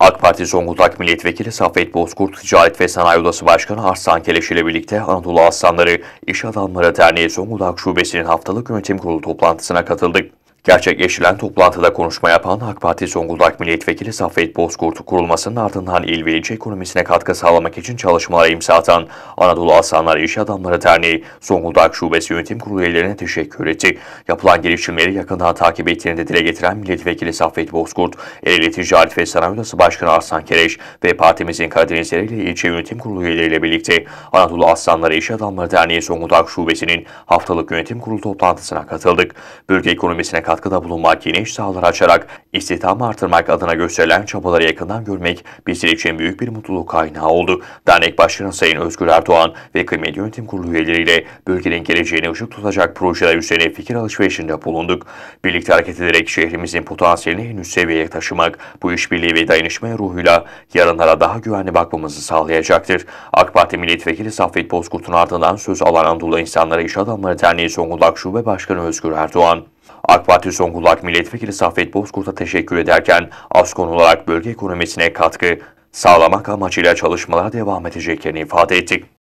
AK Parti Zonguldak Milletvekili Saffet Bozkurt, Ticaret ve Sanayi Odası Başkanı Arslan Keleş ile birlikte Anadolu Aslanları İş Adamları Derneği Zonguldak Şubesi'nin haftalık yönetim kurulu toplantısına katıldı. Gerçekleştirilen toplantıda konuşma yapan AK Parti Zonguldak Milletvekili Saffet Bozkurt, kurulmasının ardından il ve ilçe ekonomisine katkı sağlamak için çalışmalara imza atan Anadolu Aslanları İş Adamları Derneği Zonguldak Şubesi Yönetim Kurulu üyelerine teşekkür etti. Yapılan gelişmeleri yakından takip ettiğini de dile getiren Milletvekili Saffet Bozkurt, Ereğli Ticaret ve Sanayi Odası Başkanı Arslan Kereş ve partimizin Karadeniz Ereğli ilçe yönetim kurulu üyeleriyle birlikte Anadolu Aslanları İş Adamları Derneği Zonguldak Şubesi'nin haftalık yönetim kurulu toplantısına katıldık. Bölge ekonomisine katkıda bulunmak, yeni iş sahaları açarak istihdamı artırmak adına gösterilen çabaları yakından görmek bizler için büyük bir mutluluk kaynağı oldu. Dernek Başkanı Sayın Özgür Erdoğan ve kıymetli yönetim kurulu üyeleriyle bölgenin geleceğine ışık tutacak projeler üzerine fikir alışverişinde bulunduk. Birlikte hareket ederek şehrimizin potansiyelini en üst seviyeye taşımak, bu işbirliği ve dayanışma ruhuyla yarınlara daha güvenli bakmamızı sağlayacaktır. AK Parti Milletvekili Saffet Bozkurt'un ardından söz alan Anadolu İnsanları İş Adamları Derneği Zonguldak Şube Başkanı Özgür Erdoğan. AK Parti Zonguldak Milletvekili Saffet Bozkurt'a teşekkür ederken az konu olarak bölge ekonomisine katkı sağlamak amacıyla çalışmalara devam edeceklerini ifade etti.